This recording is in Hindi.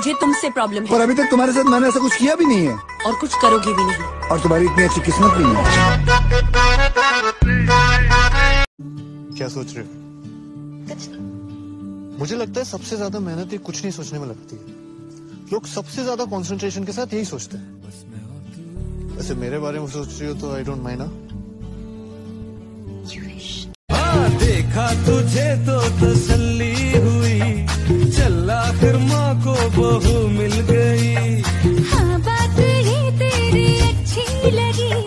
मुझे तुमसे प्रॉब्लम है। पर अभी तक तुम्हारे साथ मैंने ऐसा कुछ किया भी नहीं है। और कुछ करोगे भी नहीं। और तुम्हारी इतनी अच्छी किस्मत भी नहीं है। क्या सोच रहे हो? मुझे लगता है सबसे ज़्यादा मेहनत ये कुछ नहीं सोचने में लगती है। लोग सबसे ज़्यादा कंसंट्रेशन के साथ यही सोचते हैं। वैसे मेरे बारे में सोच रही हो तो आई डोंट माइंड देखा तुझे तो को बहू मिल गई। हाँ बात ये तेरी अच्छी लगी।